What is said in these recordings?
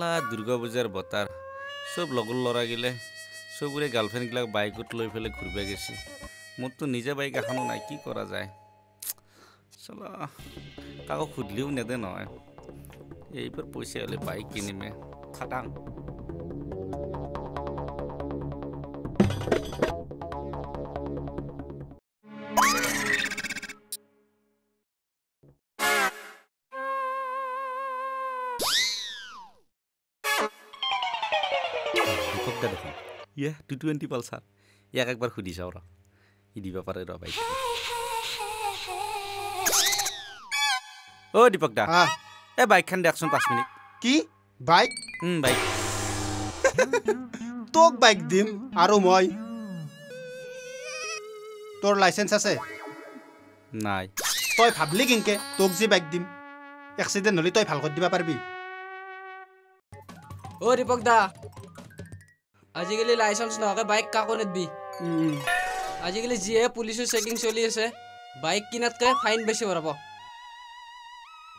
চালা দুৰ্গা পূজাৰ বতাৰ চব লগৰ ল'ৰাগিলে চবৰে গাৰ্লফ্ৰেণ্ডগিলাক বাইকত লৈ পেলাই ঘূৰিব গৈছে। মোৰতো নিজে বাইক এখনো নাই কি কৰা যায়? চালা কাকো সুধিলেও নেদে নহয়। এইবাৰ পইচা হ'লে বাইক কিনিমে। খাটাং। দা দেখোন। ইয়ে টু টুৱেণ্টি পালচাৰ ইয়াক একবাৰ সুধি চাওঁ ৰ। সি দিব পাৰে ৰ বাইক অ' দীপক দা। এই বাইকখন দিয়কচোন পাঁচ মিনিট। কি? বাইক? বাইক। তোক বাইক দিম আৰু মই। তোৰ লাইচেঞ্চ আছে? নাই। তই ভাবলি কেনকে তোক যে বাইক দিম। এক্সিডেণ্ট হ'লে তই ভাল কৰি দিব পাৰিবি। অ' দীপক দা। আজিকালি লাইচেঞ্চ নোহোৱাকৈ বাইক কাকো নেদবি। আজিকালি যিহে পুলিচৰ চেকিং চলি আছে বাইক কিনাতকৈ ফাইন বেছি ভৰাব।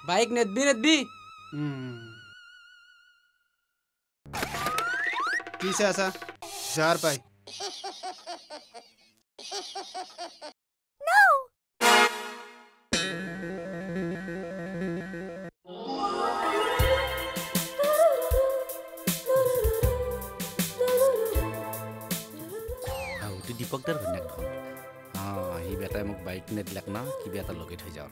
বাইক নেদবি নেদবি। কি চাই আছা? যাৰ পাই। দীপক দাৰ ঘৈণীয়েক দেখোন অঁ সি বেটাই মোক বাইক নেদিলাক ন কিবা এটা লগাই থৈ যাওঁ।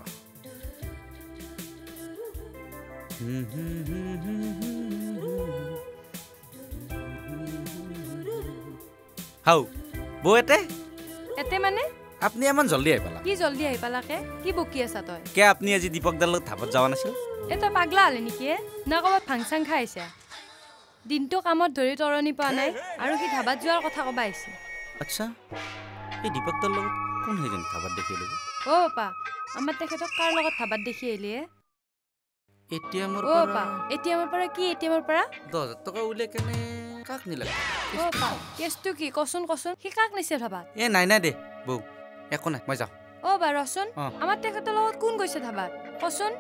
হাও বৌ এতে এতে মানে আপুনি ইমান জল্দি আহি পালা। কি জল্দি আহি পালাকে কি? বকি আছা তই? কে আপুনি আজি দীপক দাৰ লগত ধাপত যোৱা নাছিল? এ তই পাগলা হলি নেকি? না ক'ৰবাত ভাং চাং খাই আহিছা। দিনটো কামত ধৰি তৰণি পোৱা নাই আৰু সি ধাবাত যোৱাৰ কথা ক'বা আহিছে। আচ্ছা এই দীপক দাৰ লগত কোন সেইজন ধাবাত দেখিলোঁ অ' পাপা আমাৰ তেখেতক কাৰ লগত ধাবাত দেখি আহিলি এ? এতিয়া মোৰ অ' পাপা এ টি এমৰ পৰা কি এ টি এমৰ পৰা? দহ হাজাৰ টকা উলিয়াই কেনে কাক নিলে? অ' পাপা কেছটো কি? কচোন কচোন সি কাক নিছে ধাবাত এ নাই নাই দে বৌ একো নাই মই যাওঁ। অ' বা ৰচোন অ। আমাৰ তেখেতৰ লগত কোন গৈছে ধাবাত কচোন।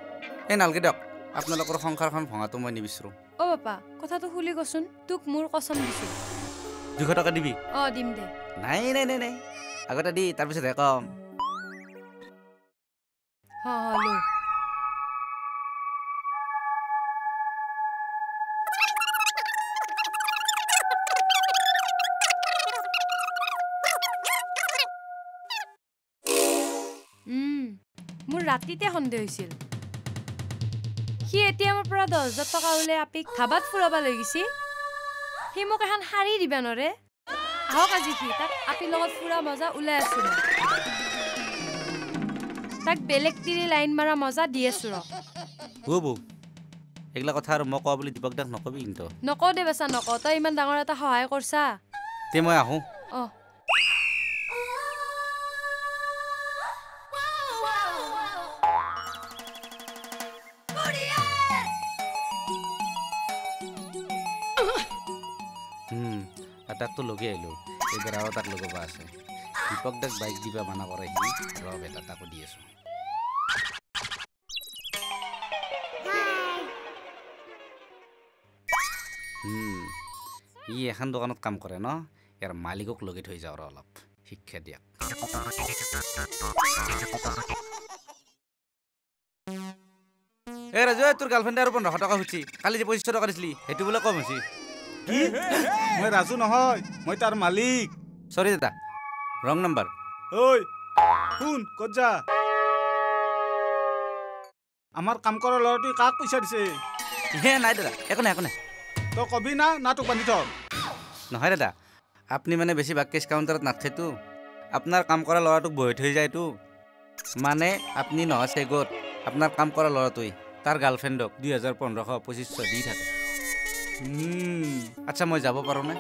এই নালগে দিয়ক আপোনালোকৰ সংসাৰখন ভঙাটো মই নিবিচাৰোঁ। অ' পাপা কথাটো খুলি কচোন তোক মোৰ কচম দিছোঁ। দুশ টকা দিবি? অ' দিম দে। নাই নাই নাই নাই। আগতে দি তাৰপিছতহে কম। মোৰ ৰাতিতে সন্দেহ হৈছিল। সি এ টি এমৰ পৰা দহ হাজাৰ টকা উলিয়াই আপিক ধাবাত ফুৰাব লৈ গৈছি সি মোক এখন শাৰী দিবা নৰে। আহক আজি সি তাক আপিৰ লগত ফুৰা মজা ওলাই আছো তাক বেলেগ তিৰি লাইন মাৰা মজা দি আছো ৰ। হ'ব বৌ এইগিলা কথা আৰু মই কোৱা বুলি দীপক দাক নকবি কিন্তু। নকওঁ দে বাচা নকওঁ তই ইমান ডাঙৰ এটা সহায় কৰছা। তে মই আহোঁ। তাকতো লগে আহিলোঁ। এইবাৰ আৰু তাক লগাব আছে। দীপক দাক বাইক দিবা মানা কৰে সি। ৰ বেটা তাকো দি আছোঁ। ই এখন দোকানত কাম কৰে ন? ইয়াৰ মালিকক লগাই থৈ যাওঁ ৰ অলপ। শিক্ষা দিয়ক। এ ৰাজু এই তোৰ গাৰ্লফ্ৰেণ্ডে আৰু পোন্ধৰশ টকা সুধছি। কালি যে পঁচিছশ টকা দিছিলি সেইটো বোলে কম হৈছে। কি? মই ৰাজু নহয় মই তাৰ মালিক। চৰি দাদা। ৰং নাম্বাৰ ঐ শুন ক'ত যা? আমাৰ কাম কৰা ল'ৰাটোৱে কাক পইচা দিছে? হে নাই দাদা একো নাই একো নাই। তই কবি না না তোক বান্ধি থম। নহয় দাদা আপুনি মানে বেছিভাগ কেছ কাউণ্টাৰত নাথাকেতো আপোনাৰ কাম কৰা ল'ৰাটোক বহি থৈ যায়তো। মানে আপুনি নহয় চেগত আপোনাৰ কাম কৰা ল'ৰাটোৱে তাৰ গাৰ্লফ্ৰেণ্ডক দুই হাজাৰ পোন্ধৰশ পঁচিছশ দি থাকে। আচ্ছা মই যাব পাৰোঁনে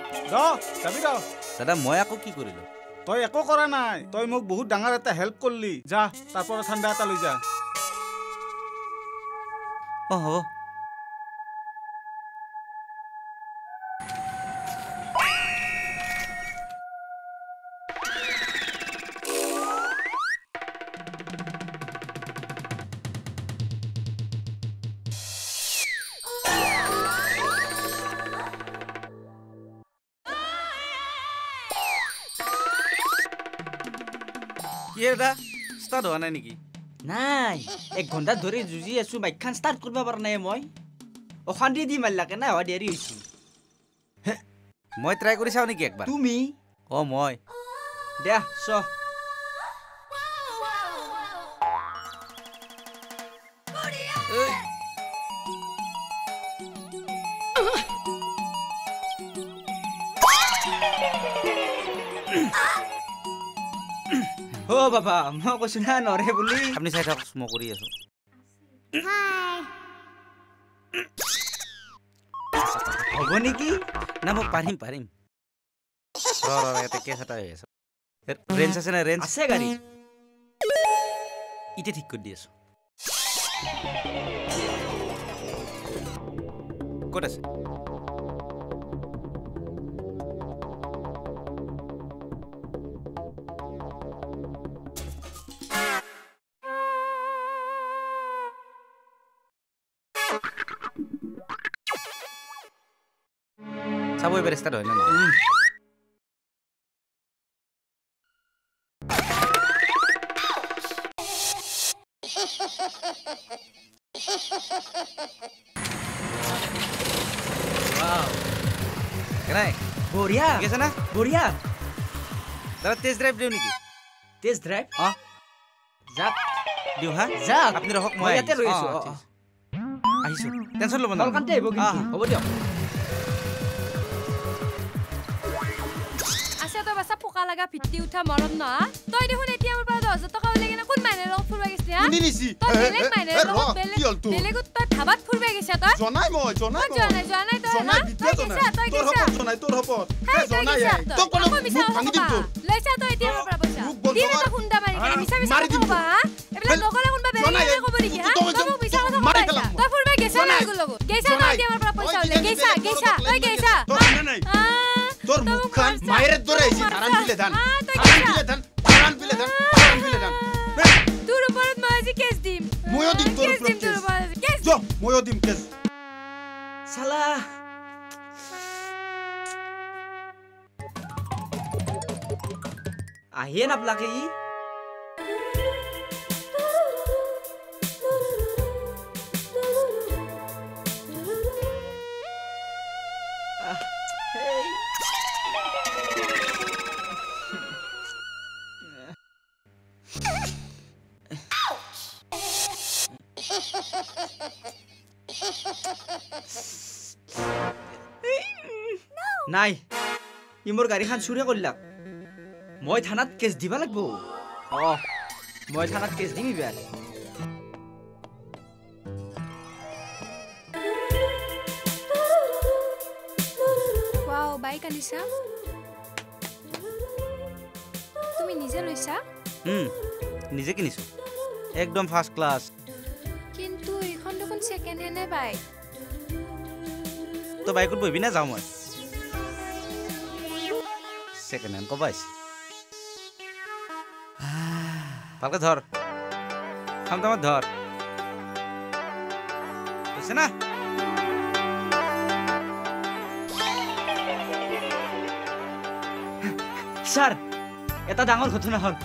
যাবি যা দাদা মই আকৌ কি কৰিলোঁ? তই একো কৰা নাই। তই মোক বহুত ডাঙৰ এটা হেল্প কৰিলি। যা তাৰ পৰা ঠাণ্ডা এটা লৈ যা। অঁ হ'ব। ষ্টাৰ্ট হোৱা নাই নেকি? নাই এক ঘণ্টা ধৰি যুঁজি আছো বাইকখন ষ্টাৰ্ট কৰিব পৰা নাই মই। অশান্তি দি মাৰিলাকে নাই হোৱা দেৰি হৈছি। মই ট্ৰাই কৰি চাওঁ নেকি একবাৰ? তুমি? অঁ মই। দিয়া চ। বাবা মই কৈছো না নৰে বুলি আপুনি চাই থাকক মই কৰি আছোঁ হ'ব নেকি নাই মই পাৰিম পাৰিম কেছ এটা হৈ আছে ৰেঞ্জ আছে নে ৰেঞ্জ আছে গাড়ী এতিয়া ঠিক কৰি দি আছোঁ ক'ত আছে ষ্টাৰ্ট হয় নে নহয় কেনাই বঢ়িয়া ঠিক আছে না বঢ়িয়া দাদা টেষ্ট ড্ৰাইভ দিওঁ নেকি টেষ্ট ড্ৰাইভ অঁ যাক দিওঁ হা যাক আপুনি ৰখক মই ইয়াতে ৰৈ আছো অঁ, অঁ, ঠিক অঁ। আছে। আহিছোঁ টেনশ্যন ল'ব কল কাণতে আহিব কিন্তু অঁ। হ'ব দিয়ক বাচা পোকা লগা ভিত্তি উঠা মৰম ন হা? তই দেখোন এতিয়া মোৰ পৰা দহ হাজাৰ টকা ওলাই কিনে কোন মাইনে লগত ফুৰিব গৈছিলি হা কোনে নিছি তই এ, বেলেগ লগত কি তোৰ? বেলেগত তই ধাবাত ফুৰিব গৈছা তই জনাই মই জনাই ক'ত যোৱা নাই যোৱা নাই তই জনাই হা? বিদ্যা তই জনাই গৈছা তই তোৰ গৈছা হপত জনাই তোৰ হপত এ, তই জনাই গৈছা। তই। ক'লে আকৌ মিছা ভাঙি দিম। তোৰ লৈছা তই এতিয়া মোৰ পৰা পইচা কৰ। এটা খুন্দা মাৰি কিনে? মিছা মিছা মাৰি দিম ক'বা, হা? এইবিলাক হেই, নক'লে কোনোবা বেলেগে জনাই, বেলেগে ক'ব নেকি, হা? তই মোক মিছা কথা মাৰি ক'বা আহিছা। তই ফুৰিব গৈছা জনাই। নাই লগত গৈছা তই জনাই। এতিয়া মোৰ পৰা পইচা মই ওলাই কিজানি গৈছা গৈছা তোৰ তই লগত গৈছা তোৰ ধান ধান ধান ধান মই আজি কেছ দিম ময়ো দিম কেছ ওপৰত দিম তোৰ কেছ। ওপৰত আজি। কেছ য ময়ো দিম কেছ চালা আহিয়ে নাপলাকে ই ই মোৰ গাড়ীখন চুৰে কৰিলাক মই থানাত কেছ দিব লাগিব। অঁ মই থানাত কেছ দিম এইবাৰ। ৱাও বাইক আনিছা? তুমি নিজে লৈছা? হুম, নিজে কিনিছোঁ। একদম ফাৰ্ষ্ট ক্লাছ কিন্তু এইখন দেখোন ছেকেণ্ড হেণ্ডে বাইক তই বাইকত বহিবি নে যাওঁ মই। ছেকেণ্ড হেণ্ড ক'ব আহিছে ভালকে ধৰ খাম তামত ধৰ হৈছে না? ছাৰ এটা ডাঙৰ ঘটনা হ'ল।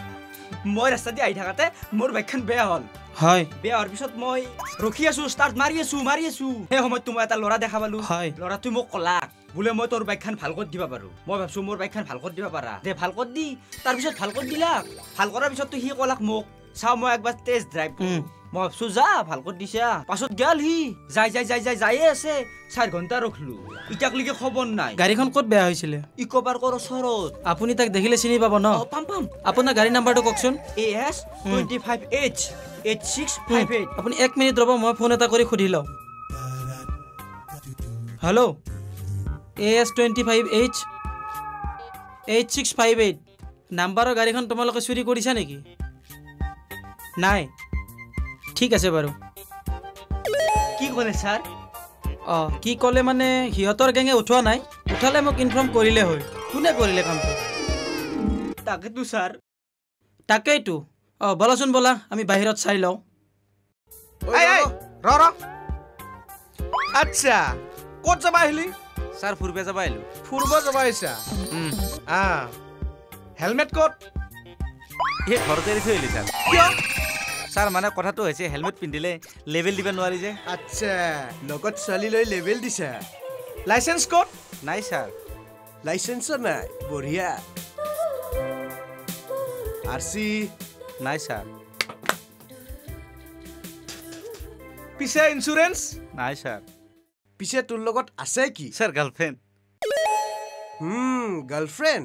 মই ৰাস্তা দি আহি থাকোঁতে মোৰ বাইকখন বেয়া হ'ল। হয়। বেয়া হোৱাৰ পিছত মই ৰখি আছো ষ্টাৰ্ট মাৰি আছো মাৰি আছো। সেই সময়ত মই এটা ল'ৰা দেখা পালো। হয়। ল'ৰাটোৱে মোক ক'লাক বোলে মই তোৰ বাইকখন ভাল কৰি দিব পাৰো। মই ভাবছো মোৰ বাইকখন ভাল কৰি দিব পাৰা। দে ভাল কৰি দি তাৰপিছত ভাল কৰি দিলাক ভাল কৰাৰ পিছততো সি ক'লাক মোক চাওঁ মই একবাৰ টেষ্ট ড্ৰাইভ উম। মই ভাবছো যা ভাল কৰি দিছা। পাছত গেল সি যাই যাই যাই যাই যায়ে আছে। চাৰি ঘণ্টা ৰখলো। ইটাকলৈকে খবৰ নাই। গাড়ীখন ক'ত বেয়া হৈছিলে? ইক' পাৰ্কৰ ওচৰত। আপুনি তাক দেখিলে চিনি পাব ন? পাম পাম। আপোনাৰ গাড়ী নাম্বাৰটো কওকচোন। A S twenty five H eight six five eight আপুনি এক মিনিট ৰ'ব মই ফোন এটা কৰি সুধি লওঁ। Hello' A S twenty five H eight six five eight নাম্বাৰৰ গাড়ীখন তোমালোকে চুৰি কৰিছা নেকি? নাই। ঠিক আছে বাৰু। কি ক'লে ছাৰ? অঁ কি ক'লে মানে সিহঁতৰ গেঙে উঠোৱা নাই? উঠালে মোক ইনফৰ্ম কৰিলে হয় কোনে কৰিলে কামটো? তাকেতো ছাৰ। তাকেইতো। অঁ ব'লাচোন ব'লা আমি বাহিৰত চাই লওঁ। আচ্ছা ক'ত যাবা আহিলি? ছাৰ ফুৰিব যাব আহিলোঁ ফুৰিব যাবা আহিছা? আহ হেলমেট ক'ত? এই ঘৰতে এৰি থৈ আহিলি ছাৰ। কিয়? ছাৰ মানে কথাটো হৈছে হেলমেট পিন্ধিলে লেবেল দিব নোৱাৰি যে। আচ্ছা লগত ছোৱালী লৈ লেবেল দিছা। লাইচেঞ্চ ক'ত? নাই ছাৰ। লাইচেঞ্চো নাই বঢ়িয়া। আৰ চি নাই ছাৰ। পিছে ইঞ্চুৰেঞ্চ নাই ছাৰ। পিছে তোৰ লগত আছে কি? ছাৰ গাৰ্লফ্ৰেণ্ড হুম গাৰ্লফ্ৰেণ্ড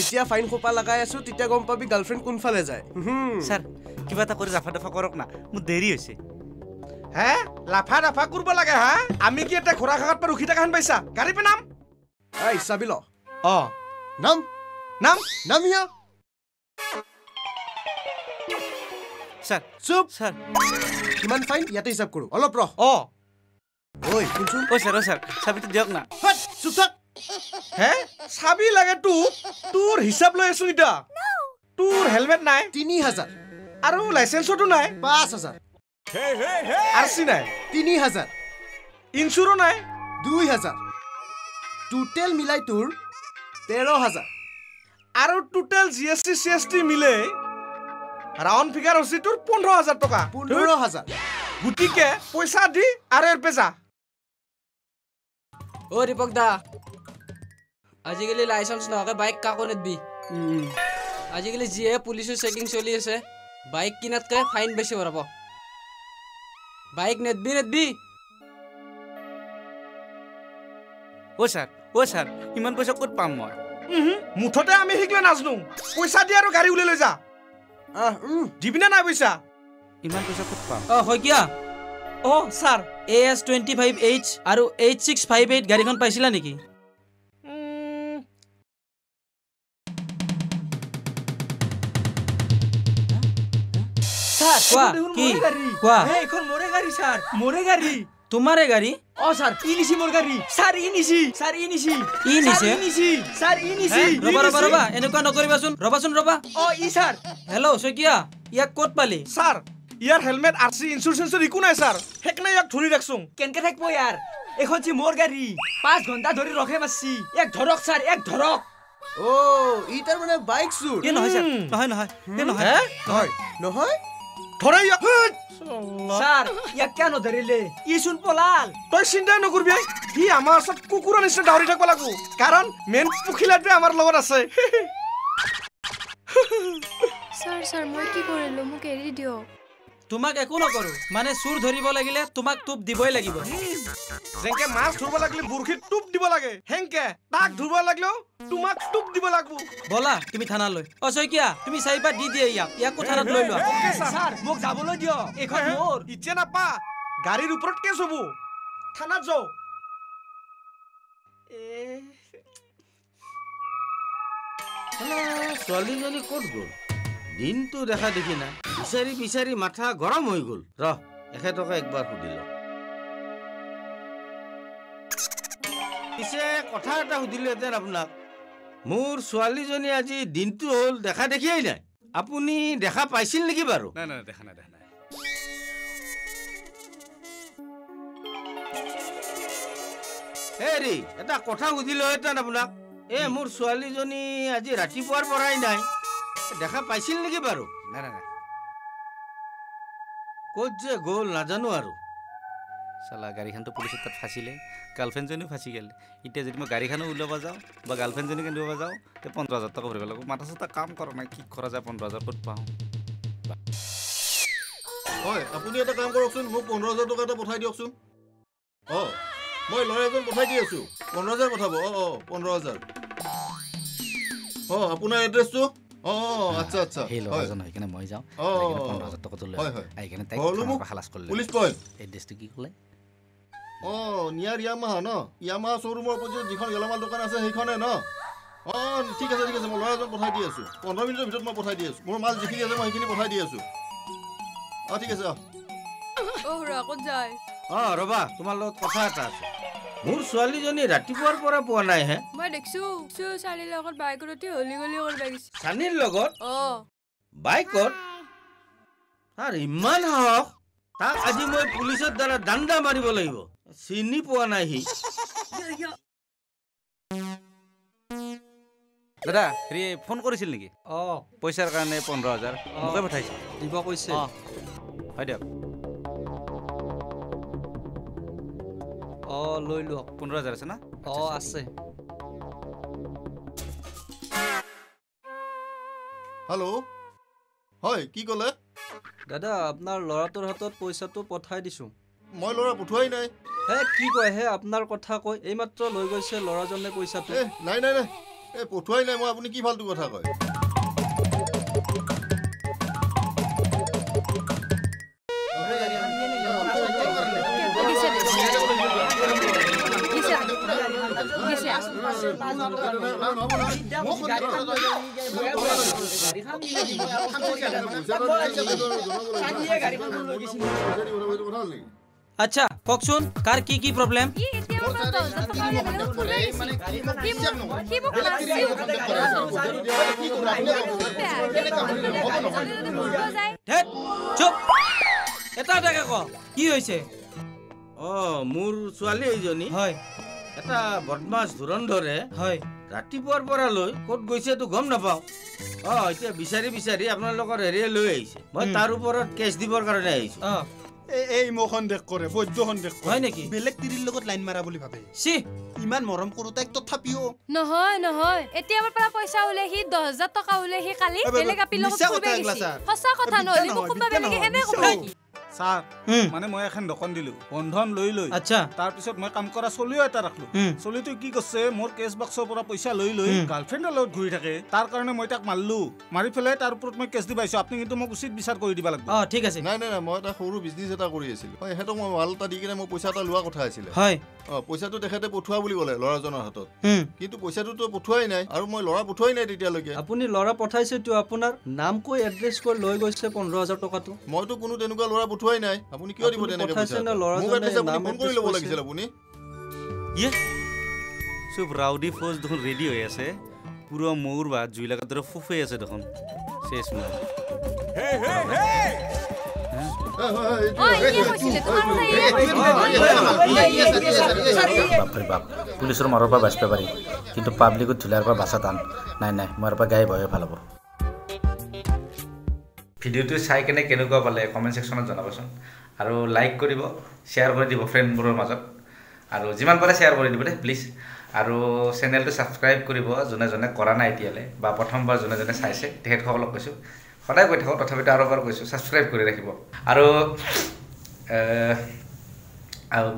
এতিয়া ফাইন সোপা লগাই আছো তেতিয়া গম পাবি গাৰ্লফ্ৰেণ্ড কোনফালে যায়। হুম। ছাৰ কিবা এটা কৰি জাফা দফা কৰক না মোৰ দেৰি হৈছে। হে লাফা দাফা কৰিব লাগে হা? আমি কি এটা ঘোঁৰা খাকাত পৰা ৰখি থকা হেন পাইছা? গাড়ী পে নাম। এই চাবি ল। অ। নাম। নাম। নাম ইয়া। ছাৰ চুপ। ছাৰ কিমান ফাইন ইয়াতে হিচাপ কৰো। অলপ ৰহ। অ। ঐ অ' ছাৰ অ' ছাৰ চাবিটো দিয়ক না। চুপ থাক। হে? চাবি লাগে তোক। তোৰ হিচাপ লৈ আছো এতিয়া তোৰ হেলমেট নাই। তিনি হাজাৰ। আৰু লাইচেঞ্চতো নাই। পাঁচ হাজাৰ। আৰ চি নাই। তিনি হাজাৰ। ইঞ্চুৰো নাই। দুই হাজাৰ। টোটেল মিলাই তোৰ তেৰ হাজাৰ। আৰু total G S T C S T মিলে ৰাউণ্ড ফিগাৰ হৈছে তোৰ পোন্ধৰ হাজাৰ টকা। পোন্ধৰ হাজাৰ। গতিকে পইচা দি আৰু এৰ পেজা। অ দীপক দা। আজিকালি লাইচেঞ্চ নোহোৱাকৈ বাইক কাকো নেদবি। আজিকালি যিহে পুলিচৰ চেকিং চলি আছে বাইক কিনাতকৈ ফাইন বেছি ভৰাব। বাইক নেদবি নেদবি। অ' ছাৰ অ' ছাৰ ইমান পইচা ক'ত পাম মই? মুঠতে আমি শিকিলে নাজানো। পইচা দি আৰু গাড়ী উলিয়াই লৈ যা। দিবিনে নাই পইচা? ইমান পইচা ক'ত পাম? অঁ শইকীয়া অ sir A S twenty five H আৰু এইট ছিক্স ফাইভ এইট গাড়ীখন পাইছিলা নেকি? তোমাৰে গাড়ী? অ ছাৰ ই নিছি মোৰ গাড়ী। ছাৰ ই নিছি ছাৰ ই নিছি ই নিছে? ছাৰ, ই নিছি ছাৰ ই নিছি ই ৰবা ৰবা। ৰবা এনেকুৱা নকৰিবাচোন। ৰবাচোন ৰবা। অ ই ছাৰ হেল্ল' শইকীয়া ইয়াক ক'ত পালি? ছাৰ ইয়াৰ হেলমেট আৰ চি ইঞ্চুৰেঞ্চ চেঞ্চুৰ একো নাই ছাৰ। সেইকাৰণে ইয়াক ধৰি ৰাখছোং কেনেকে থাকিব ইয়াৰ? এইখন যি মোৰ গাড়ী। পাঁচ ঘণ্টা ধৰি ৰখে মাৰছি এক ধৰক ছাৰ এক ধৰক। অ' ই তাৰমানে বাইক চুৰ। এই নহয় ছাৰ। নহয় নহয়। এই নহয়। হে? হয় নহয়? ধৰে ইয়াক। ছাৰ ইয়াক কিয় নধৰিলে? ই চোন পলাল। তই চিন্তাই নকৰিবি সি আমাৰ ওচৰত কুকুৰৰ নিচিনা দাউৰি থাকিব লাগিব। কাৰণ মেইন পখিলাটোৱে আমাৰ লগত আছে। ছাৰ ছাৰ মই কি কৰিলোঁ? মোক এৰি দিয়ক। তোমাক একো নকৰো মানে চুৰ ধৰিব লাগিলে তোমাক টোপ দিবই লাগিব যেনেকে মাছ ধৰিব লাগিলে বৰশীত টোপ দিব লাগে সেনকে তাক ধৰিব লাগিলেও তোমাক টোপ দিব লাগিব ব'লা তুমি থানালৈ অ শইকীয়া তুমি চাৰি দি দিয়ে ইয়াক ইয়াকো থানাত লৈ লোৱা মোক যাবলৈ দিয়ক এইখন মোৰ এতিয়া নাপা গাড়ীৰ ওপৰত কেছ হ'ব থানাত যাওঁ ছোৱালীজনী ক'ত গ'ল দিনটো দেখা দেখি নাই। বিচাৰি বিচাৰি মাথা গৰম হৈ গ'ল। ৰহ এখেতকে একবাৰ সুধি লওঁ। পিছে কথা এটা সুধিলোহেঁতেন আপোনাক। মোৰ ছোৱালীজনী আজি দিনটো হ'ল দেখা দেখিয়েই নাই। আপুনি দেখা পাইছিল নেকি বাৰু? নাই নাই দেখা নাই দেখা নাই। হেৰি এটা কথা সুধিলোহেঁতেন আপোনাক। এ মোৰ ছোৱালীজনী আজি ৰাতিপুৱাৰ পৰাই নাই। দেখা পাইছিল নেকি বাৰু? নাই নাই নাই ক'ত যে গ'ল নাজানো আৰু। চালা গাড়ীখনটো পুলিচৰ তাত ফাঁচিলে। গাৰ্লফ্ৰেণ্ডজনীও ফাঁচি গ'ল। এতিয়া যদি মই গাড়ীখনো উলিয়াব যাওঁ বা গাৰ্লফ্ৰেণ্ডজনীকে নিব যাওঁ তে পোন্ধৰ হাজাৰ টকা ভৰিব লাগিব। মাথা চাথা কাম কৰা নাই কি কৰা যায় পোন্ধৰ হাজাৰ ক'ত পাওঁ? হয় আপুনি এটা কাম কৰকচোন মোক পোন্ধৰ হাজাৰ টকা এটা পঠাই দিয়কচোন। অঁ মই ল'ৰা এজন পঠাই দি আছোঁ। পোন্ধৰ হাজাৰ পঠাব অঁ অঁ পোন্ধৰ হাজাৰ। অঁ আপোনাৰ এড্ৰেছটো? আচ্ছা আচ্ছা। সেই হয়। ল'ৰাজন হৈ কিনে মই যাওঁ। অঁ, যাই কিনে অঁ, পোন্ধৰ হাজাৰ টকাটো লৈ হয়, আহোঁ। হয়। আহি কিনে তাইক হ'লো থানাৰ মোক পৰা খালাচ কৰিলে। পুলিচ পইণ্ট এড্ৰেছটো কি ক'লে? অঁ নিয়াৰ ইয়ামাহা ন? ইয়ামাহা শ্ব'ৰুমৰ অপজিত যিখন গেলামাল দোকান আছে সেইখনে ন? অঁ ঠিক আছে ঠিক আছে। মই ল'ৰা এজন পঠাই দি আছোঁ। পোন্ধৰ মিনিটৰ ভিতৰত মই পঠাই দি আছোঁ। মোৰ মাল যিখিনি আছে মই সেইখিনি পঠাই দি আছোঁ। অঁ ঠিক আছে অঁ ৰ'বা। তোমাৰ লগত কথা এটা আছে। মোৰ ছোৱালীজনী ৰাতিপুৱাৰ পৰা পোৱা নাই হে। মই দেখিছোঁ ছোৱালীৰ লগত বাইকত উঠি হলি গলি কৰিব গৈছে চানীৰ লগত? অঁ। বাইকত? তাৰ ইমান সাহস! তাক আজি মই পুলিচৰ দ্বাৰা দাণ্ডা মাৰিব লাগিব। চিনি পোৱা নাই সি। দাদা হেৰি ফোন কৰিছিল নেকি? অঁ। পইচাৰ কাৰণে পোন্ধৰ হাজাৰ। মোকে পঠাইছে দিব কৈছে। হয় দিয়ক। অঁ লৈ লওক পোন্ধৰ হাজাৰ আছে না? অঁ আছে। হেল্ল' হয় কি ক'লে? দাদা আপোনাৰ ল'ৰাটোৰ হাতত পইচাটো পঠাই দিছোঁ। মই ল'ৰা পঠোৱাই নাই। হে কি কয় হে আপোনাৰ কথা কয় এইমাত্ৰ লৈ গৈছে ল'ৰাজনে পইচাটো। নাই নাই নাই। এই পঠোৱাই নাই মই আপুনি কি ফাল্টু কথা কয়? আচ্ছা কওকচোন কাৰ কি কি প্ৰব্লেম এটা এটাকে ক কি হৈছে অঁ মোৰ ছোৱালী এইজনী হয় এটা বদমাছ ধুৰন্ধৰে হয়। ৰাতিপুৱাৰ পৰা লৈ ক'ত গৈছে এইটো গম নাপাওঁ। অঁ এতিয়া বিচাৰি বিচাৰি আপোনালোকৰ হেৰিয়ে লৈ আহিছে। মই। তাৰ ওপৰত কেছ দিবৰ কাৰণে আহিছোঁ। অঁ। এই- মোক সন্দেহ কৰে বৈদ্য সন্দেহ হয় নেকি? বেলেগ তিৰিৰ লগত লাইন মাৰা বুলি ভাবে। চি। ইমান মৰম কৰো তাইক তথাপিও। নহয় নহয়। এতিয়া আমাৰ পৰা পইচা ওলাই সি দহ হাজাৰ টকা ওলাই সি কালি বেলেগ আপীৰ লগত। সঁচা কথা নহ'লে মোক কোনোবা বেলেগে এনে ক'ব। নেকি? ছাৰ মানে মই এখন দোকান দিলো বন্ধন লৈ লৈ। আচ্ছা। তাৰপিছত মই কাম কৰা চলিও এটা ৰাখলো। চলিটো কি কৰিছে মোৰ কেছ বাক্সৰ পৰা পইচা লৈ লৈ। গাৰ্লফ্ৰেণ্ডৰ লগত ঘূৰি থাকে তাৰ কাৰণে মই তাক মাৰিলো। মাৰি পেলাই তাৰ ওপৰত মই কেছ দি পাইছো। আপুনি কিন্তু মোক উচিত বিচাৰ কৰি দিব লাগিব। ঠিক আছে। নাই নাই মই এটা সৰু বিজনেছ এটা কৰি আছিলোঁ। হয় সিহঁতক মই মাল এটা দি কিনে মই পইচা এটা লোৱা কথা আছিলে। হয়। অঁ পইচাটো তেখেতে পঠোৱা বুলি ক'লে ল'ৰাজনৰ হাতত। কিন্তু পইচাটোতো পঠোৱাই নাই আৰু মই ল'ৰা পঠোৱাই নাই তেতিয়ালৈকে। আপুনি ল'ৰা পঠাইছেতো আপোনাৰ নাম কৈ এড্ৰেছ কৈ লৈ গৈছে পোন্ধৰ হাজাৰ টকাটো। মইতো কোনো তেনেকুৱা ল'ৰা পঠোৱাই নাই। আপুনি কিয় দিব তেনেকে মোক এড্ৰেছ আপুনি ফোন কৰি ল'ব? লাগিছিল আপুনি। ইয়ে। চব ৰাউডি ফৌজ দেখোন ৰেডি হৈ আছে। পুৰা মৌৰ বা জুইলাকৰ দৰে ফুফাই আছে দেখোন। চেচ মই। বাপৰে বাপ পুলিচৰ মাৰৰ পৰা বাচিব পাৰি। কিন্তু পাব্লিকত ঝুলাৰ পৰা বাচা টান। নাই নাই মোৰ পৰা গাই ভয়ে ভাল হ'ব। ভিডিঅ'টো চাই কেনে কেনেকুৱা পালে কমেণ্ট ছেকশ্যনত জনাবচোন। আৰু লাইক কৰিব শ্বেয়াৰ কৰি দিব ফ্ৰেণ্ডবোৰৰ মাজত। আৰু যিমান পাৰে শ্বেয়াৰ কৰি দিব দেই প্লিজ আৰু চেনেলটো ছাবস্ক্ৰাইব কৰিব যোনে যোনে কৰা নাই এতিয়ালৈ বা প্ৰথমবাৰ যোনে যোনে চাইছে তেখেতসকলক কৈছোঁ। সদায় কৈ থাকোঁ তথাপিতো আৰু এবাৰ কৈছোঁ ছাবস্ক্ৰাইব কৰি ৰাখিব। আৰু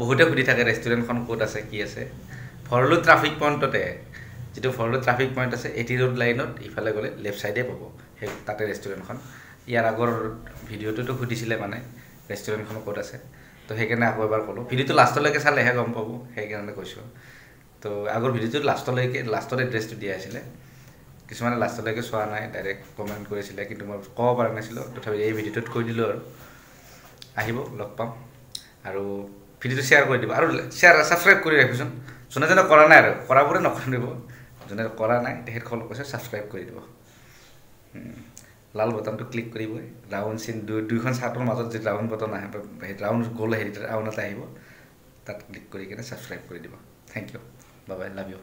বহুতে সুধি থাকে ৰেষ্টুৰেণ্টখন ক'ত আছে কি আছে? ভৰলু ট্ৰাফিক পইণ্টতে যিটো ভৰলু ট্ৰাফিক পইণ্ট আছে এটি ৰোড লাইনত ইফালে গ'লে লেফ্ট ছাইডে পাব সেই তাতে ৰেষ্টুৰেণ্টখন ইয়াৰ আগৰ ভিডিঅ'টোতো সুধিছিলে মানে ৰেষ্টুৰেণ্টখন ক'ত আছে। তো সেইকাৰণে আকৌ এবাৰ ক'লোঁ। ভিডিঅ'টো লাষ্টলৈকে চালেহে গম পাব সেইকাৰণে কৈছোঁ। তো আগৰ ভিডিঅ'টোত লাষ্টলৈকে লাষ্টত এড্ৰেছটো দিয়া আছিলে। কিছুমানে লাষ্টলৈকে চোৱা নাই ডাইৰেক্ট কমেণ্ট কৰিছিলে কিন্তু মই ক'ব পৰা নাছিলোঁ। তথাপি এই ভিডিঅ'টোত কৈ দিলোঁ আৰু। আহিব লগ পাম। আৰু ভিডিঅ'টো শ্বেয়াৰ কৰি দিব। আৰু শ্বেয়াৰ ছাবস্ক্ৰাইব কৰি ৰাখিবচোন যোনে যোনে কৰা নাই আৰু কৰাবোৰে নকৰিব যোনে কৰা নাই তেখেতসকলক কৈছে ছাবস্ক্ৰাইব কৰি দিব। লাল বটনটো ক্লিক কৰিবই ৰাউণ্ড চিন দুই দুইখন চাৰ্টৰ মাজত যি ৰাউণ্ড বটন আহে সেই ৰাউণ্ড গ'ল হেৰি ৰাউণ্ড এটা আহিব। তাত ক্লিক কৰি কিনে ছাবস্ক্ৰাইব কৰি দিব। Thank you bye bye love you